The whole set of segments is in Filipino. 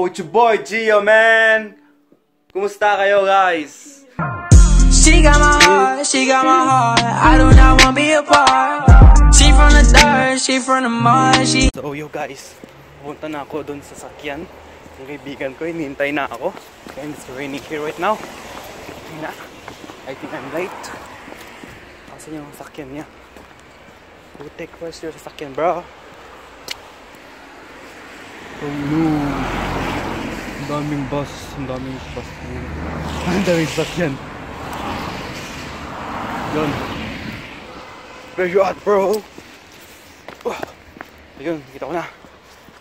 Yo, it's your boy Gio, man! Kumusta kayo, guys? She got my heart, she got my heart. I do not want to be apart. She from the dirt, she from the mud. She So, yo guys, pupunta na ako doon sa sakyan. Yung kaibigan ko, hinihintay na ako. And it's raining here right now. Na. I think I'm late. Kasi yung sakyan niya. Putek, where's your sakyan, bro? Oh no. Daming bus. Ang daming bus. Ang daming sakyan. Yun. Where you at, bro? Oh. Ayun, kita ko na.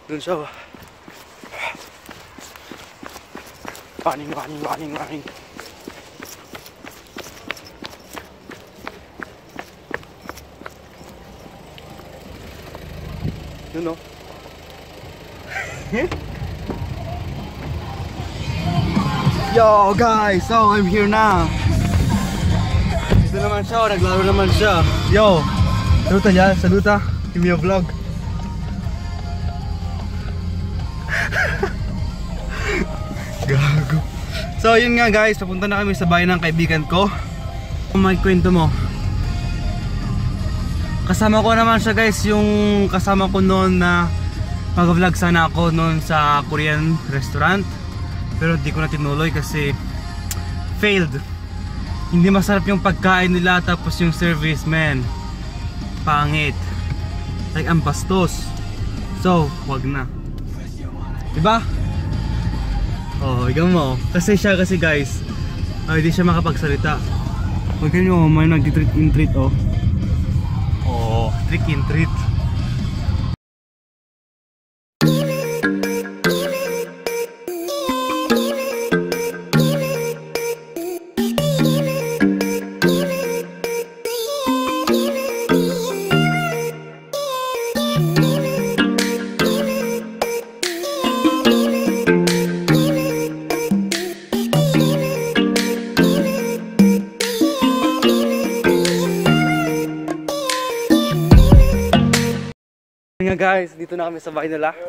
Doon oh. Running, running, running, running. Yun no? Yo guys, so I'm here na. Ito naman siya, oh, naglaro naman siya. Yo, saluta niya, saluta. Give me a vlog. Gago. So yun nga guys, papunta na kami sa bahay ng kaibigan ko. Kung kwento mo. Kasama ko naman siya guys, yung kasama ko noon na mag-vlog sana ako noon sa Korean restaurant. Pero di ko na tinuloy kasi failed. Hindi masarap yung pagkain nila tapos yung service man. Pangit. Like ang bastos. So, wag na. Diba? Oh, ikaw mo. Kasi siya kasi guys, ah, hindi siya makapagsalita. Huwag nyo, may nag-treat in treat oh. Oh, trick in treat. Guys, dito na kami sa bahay nila.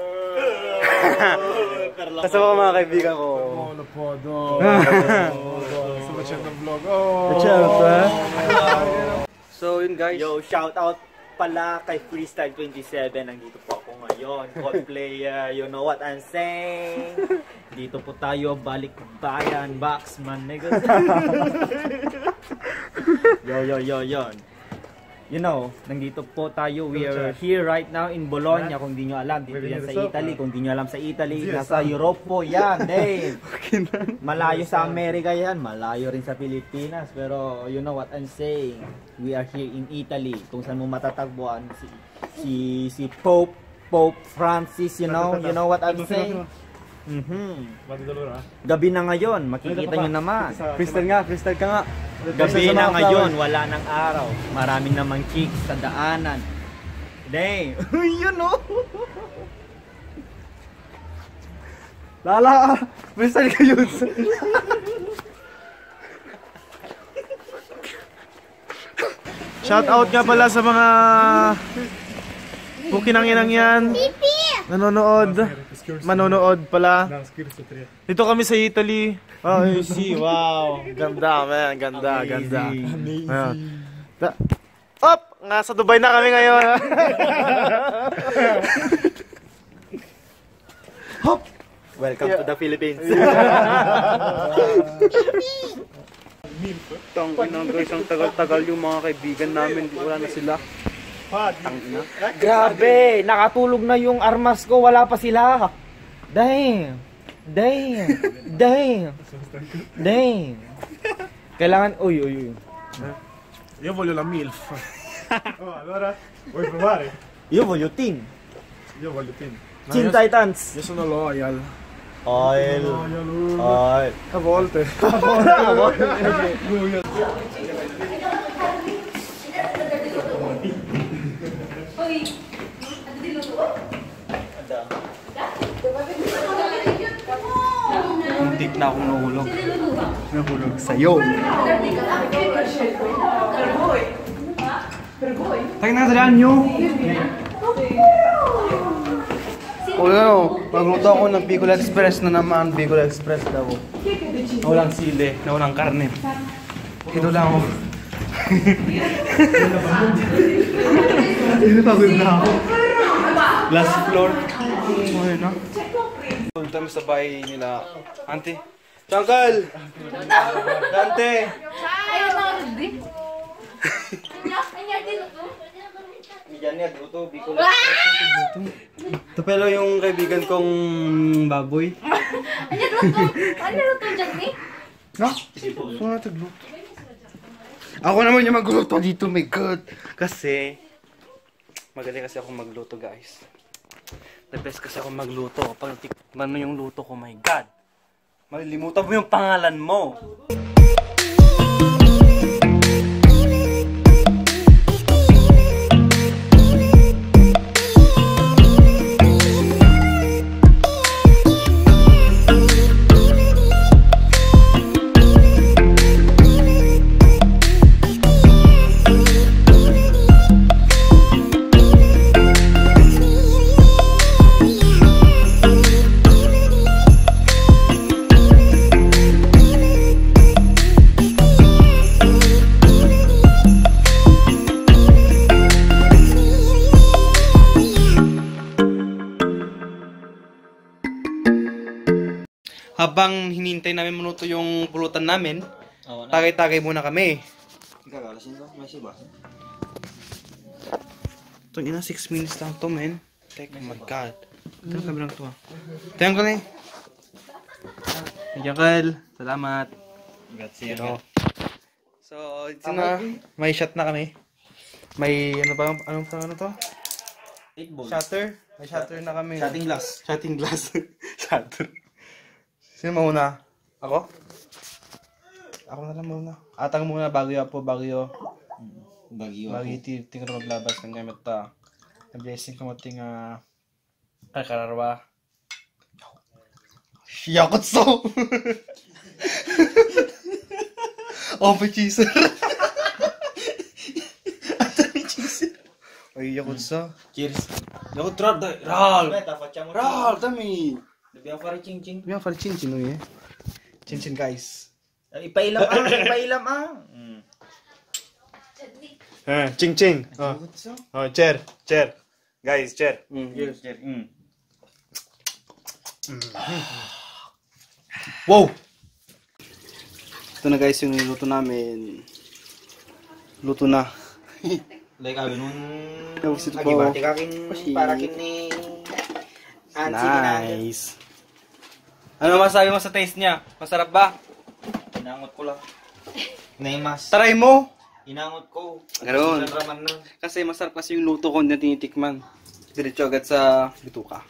Kasama ko mga kaibigan ko. Monopodo. Sumacheck ng vlog. Oh. So yun guys. Yo, shout out pala kay Freestyle 27. Nandito po ako ngayon. Cosplayer, you know what I'm saying? Dito po tayo, balik bayan, boxman, nigga. yo, yo, yo, yon. You know, nandito po tayo. We are here right now in Bologna. Kung di nyo alam, dito yan sa Italy. Kung di nyo alam sa Italy, nasa Europe po yan. Dave. Malayo sa Amerika yan, malayo rin sa Pilipinas. Pero you know what I'm saying, we are here in Italy. Kung saan mo matatagpuan si si, si Pope Pope Francis, you know, you know what I'm saying? Mhm. Gabi na ngayon, makikita nyo naman. Crystal nga, crystal ka nga. Gabi na ngayon, wala nang araw. Maraming namang chicks sa daanan. Dang, you know. Lala, crystal ka yun. Shout out nga pala sa mga bukinang-inang yan. Nanonood. Manonood pala. Dito kami sa Italy. Oh, you see. Wow. Ganda, man. Ganda, ganda. Ayan. Da- Op! Nasa Dubai na kami ngayon. Welcome to the Philippines. Tang ina guys, ang tagal-tagal yung mga kaibigan namin, wala na sila. Grabe, nakatulog na yung armas ko, wala pa sila. Damn. Damn. Damn. Damn. Kailangan, uy, uy, uy. Io voglio la MILF. Oh, allora? Vuoi provare? Io voglio team. Io voglio Tin. Teen Titans. Io sono loyal. Oil. Oil. A volte. Muntik na akong nahulog. Nahulog sa'yo. Tak na nyo. ano, magluto ako ng Bicol Express na naman. Bicol Express daw. Na walang sili, na walang karne. Ito lang ako. Ito pagod na ako. Last floor. Okay na. Punta kami sa bahay nila. Auntie. Uncle! Dante! Ayaw na ako din. Anyar din ito. Pala yung kaibigan kong baboy. Anyar ito. Anyar ito dyan ni. No? Nga tagluto. Ako naman yung magluto dito, my God. Kasi, magaling kasi ako magluto, guys. The best kasi ako magluto. Pag tikman mo yung luto ko, my God. Malilimutan mo yung pangalan mo. Habang hinintay namin manuto yung pulutan namin, Oo na. tagay-tagay muna kami. Ikakalasin ko, may siba. Ito, ina, 6 minutes lang to, men. Teka, oh my God. Ito yung kabilang to, ah. Ito yung kali. Thank you, Kal. Salamat. Gatsi Ito. So, ito na. May shot na kami. May, ano ba, anong ano to? Eight ball. Shutter? May shutter na kami. Shotting glass. Shotting glass. shutter. Sino mauna? Ako? Ako na lang muna. Atang muna bago yo po. Bagyo. Bago iti tingin ko maglabas ng gamit ta. Na blessing ko mo ting ah ay kararwa. Yakot so. oh, pa cheeser. Ata ni cheeser. Ay, yakot so. Cheers. Yakot rar dai. Ral. Ral, dami. Lebih apa cing cing. Biya fal chin chin eh. Chin chin guys. Ipailam ah, ipailam ah. Hmm. Eh, ching ching. Oh. oh, chair, chair. Guys, chair. Mm, yes. Hmm. Wow! Ito na guys yung niluto namin. Luto na. Like abi nun. Tapos ito Agi po. ba kakin para kini Nice. Nice. Ano masabi mo sa taste niya? Masarap ba? Inangot ko lang. Naimas. Try mo! Inangot ko. Na. Kasi masarap kasi yung luto ko na tinitikman. Diretso agad sa bituka.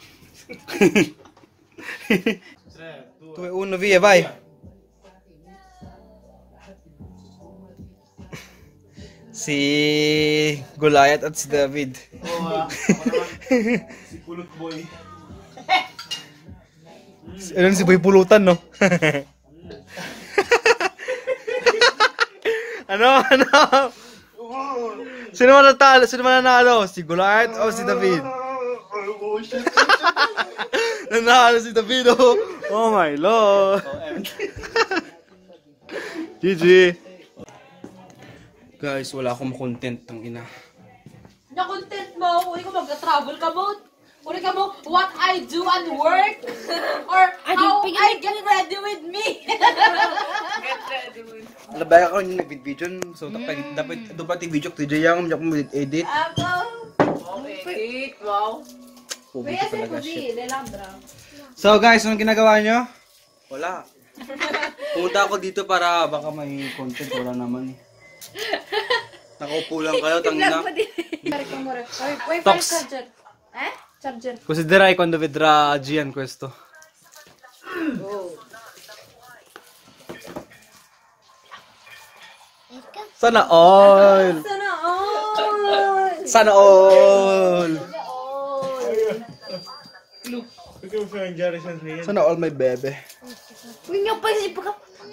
Tu è uno via, vai! Si Goliath at si David. Si Pulot Boy. Ano si Boy Pulutan, no? ano? Ano? Sino manatalo? Sino mananalo? Si Goliath o si David? Nanalo si David, oh! Oh my lord! GG! Guys, wala akong content ng ina. Na-content mo, uli ko mag-travel ka mo. Uli ka mo, what I do at work. Or how I get ready with me. Labay ako yung nag-video, so dapat dapat dapat i-video ko TJ yung hindi ako edit. Ako. Wow. Pubi Kaya ko sa kuzi, lelabra. So guys, anong ginagawa nyo? Wala. Pumunta ako dito para baka may content, wala naman eh. Nakaupo lang kayo, tangina. Charger. Eh? Charger. Considerai quando vedrà Gian questo. Sana all! Sana all! Sana all! Sana all may bebe.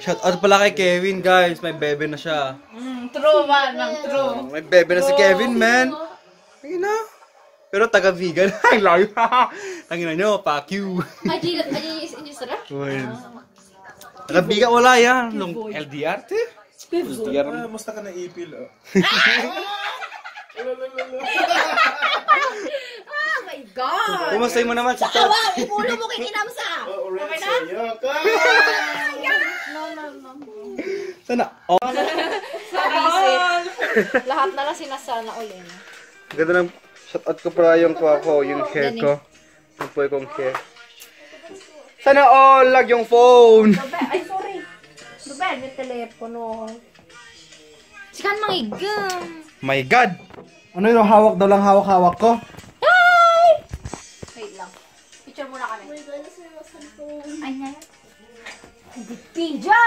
Shout out pala kay Kevin guys, may bebe na siya. Mm, true man, ang true. May bebe na si Kevin man. Ayun na. Pero taga-vegan. Ang layo. Tangina nyo, fuck you. Aji, aji, aji, sarap. Taga-vegan wala yan. Long LDR, te. LDR. Ah, musta ka na ipil? Oh. Oh my God! Kumasay mo naman si Ted. Tawa, ipulo mo kay Kinamsa! Okay na? Sana. Oh. Lahat na lang sinasana ulit. Ganda ng shout out ko para yung ko ako, yung hair ko. Yung po kong hair. Sana all lag yung phone. Ay, sorry. Bebe, may telepono. Sikan mangigam. My God. Ano yung hawak daw lang hawak-hawak ko? Hi! Wait lang. Picture muna kami. Ay, na. Pijo!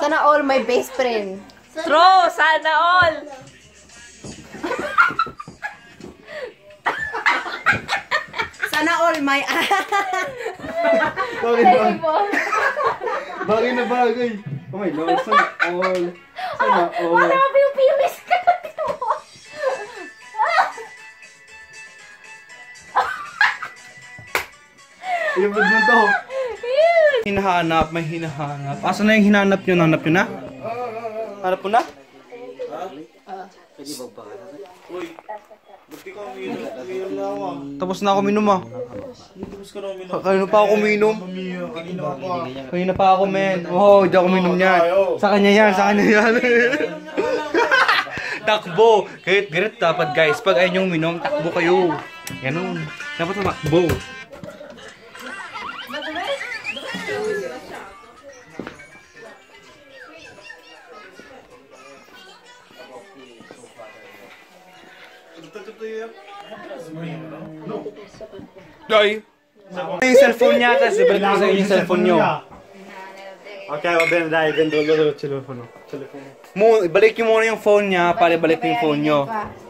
Sana all my best friend. True, sana all. Sana all my... Bagay na bagay na bagay. Oh my Lord, sana all. Sana all. Ano ba yung pilis ka? Yung bag mo to. Hinahanap, may hinahanap. Asa na yung hinanap nyo? Nanap nyo na? Hanap mo na? Tapos na ako minom ah. Kanina pa ako minom. Kanina pa ako men. Oh, di ako minom niyan. Sa kanya yan, sa kanya yan. takbo. Kahit ganit dapat guys. Pag ayun yung minom, takbo kayo. Ganun. Dapat tumakbo. Day. Yung cellphone niya, tapos ibalik ko sa yung cellphone nyo. Okay, va bene, dai, vendo loro il telefono. Mo, ibalik niyo muna yung phone niya para ibalik niyo yung phone nyo.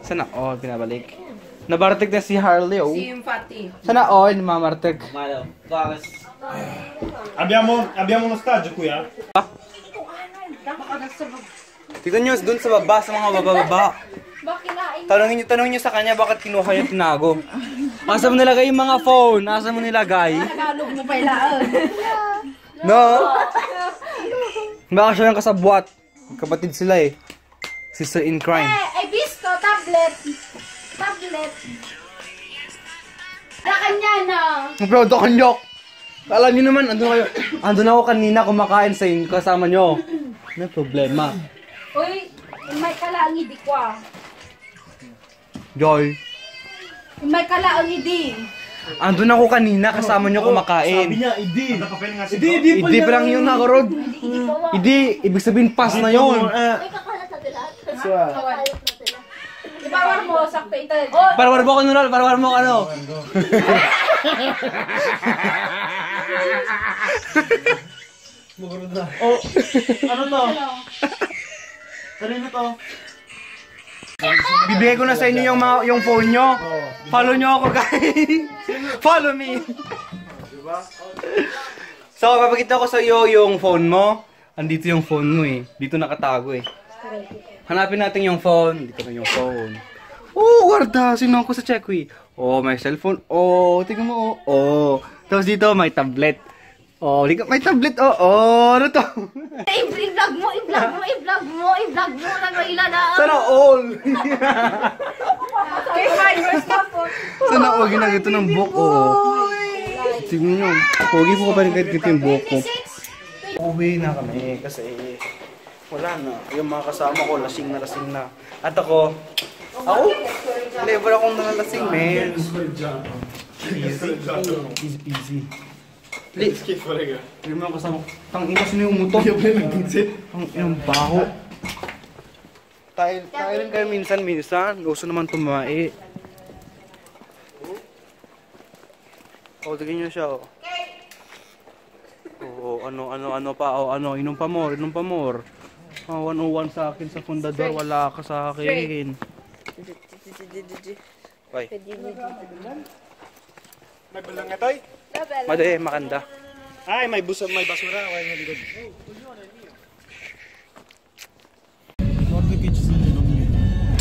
Sana all pinabalik. Nabarating na si Harley, oh. Sympathy. Sana all namamartig. Abbiamo, abbiamo uno stagio qui, eh? Tignan nyo, dun sa baba, sa mga baba-baba. Tanungin nyo, tanungin nyo sa kanya bakit kinuha niya tinago. Asa mo nilagay yung mga phone? Asa mo nilagay? Tagalog mo pala. No? Baka siya yung kasabwat. Kapatid sila eh. Sister in crime. Eh, ay bisto, tablet. Tablet. Sa kanya na. Ang proud ako nyok. Alam niyo naman, andun kayo. Andun ako kanina kumakain sa inyo kasama nyo. May problema. Uy, may kalaang idi ko ah. Joy. May kalaang idi. Andun ako kanina kasama nyo kumakain. niya, idi. Hindi, Hindi, hindi pa lang yun nakarod. Hindi, ibig sabihin pass na yun. Ibawar mo, sakto ito. Oh, Parawar mo ko nural, parawar mo ko ano. Oh, ano to? Kanino to? Bibigay ko na sa inyo yung, mga, yung phone nyo. Follow nyo ako guys. Follow me. So, papakita ko sa iyo yung phone mo. Andito yung phone mo eh. Dito nakatago eh. Hanapin natin yung phone. Dito na yung phone. Oh, guarda. Sino ako sa Checkwi? Oh, may cellphone. Oh, tingnan mo. Oh, oh. Tapos dito may tablet. Oh, di ka- may tablet. Oh, oh. Ano to? i-vlog mo, i-vlog mo, i-vlog mo, i-vlog mo. Nagwaila na. Sana all. Okay, fine. First na po. Sana all ginagito ng buhok ko. Tingnan nyo. Pogi po pa rin kahit gito yung buhok ko. Uwi na kami kasi wala na. Yung mga kasama ko, lasing na lasing na. At ako, ako, never akong nalalasing, man. Easy. Easy peasy. Please. Yung mga kasama ko, tang ina sino yung umutok? Ang inang baho. Tayo, tayo rin kayo minsan, minsan. Gusto naman tumae. Oh, tignan nyo siya, oh. Oo, ano, ano, ano pa, oh, ano, inom pa more, inom pa more. Ah, 101 sa akin sa fundador, wala ka sa akin. Bye. May bulang nga toy? Madali, makanda. Ay, may busa, may basura. Ay, may likod.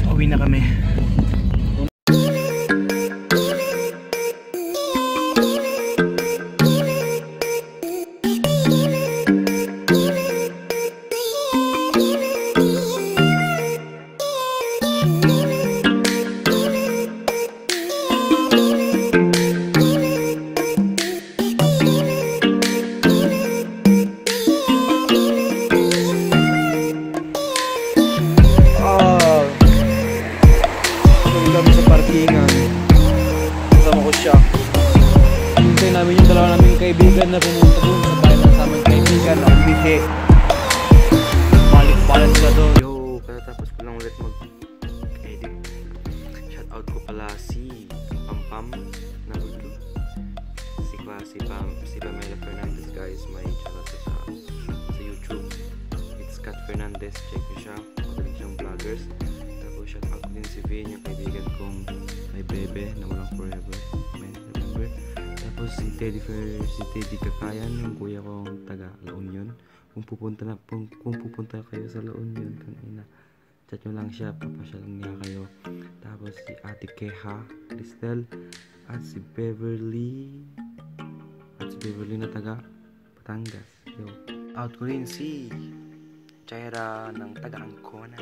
Pauwi na kami. Check nyo siya. Magaling siyang vloggers. Tapos shoutout ko din si Vin, yung kaibigan kong may bebe na walang forever. May remember? Tapos si Teddy Fer, si Teddy Kakayan, yung kuya kong taga La Union. Kung pupunta na, kung, kung pupunta kayo sa La Union, kanina, chat nyo lang siya, papasyal niya kayo. Tapos si Ate Keha, Cristel, at si Beverly, at si Beverly na taga Batangas. Yo. Out ko rin si Jaira ng taga Ancona.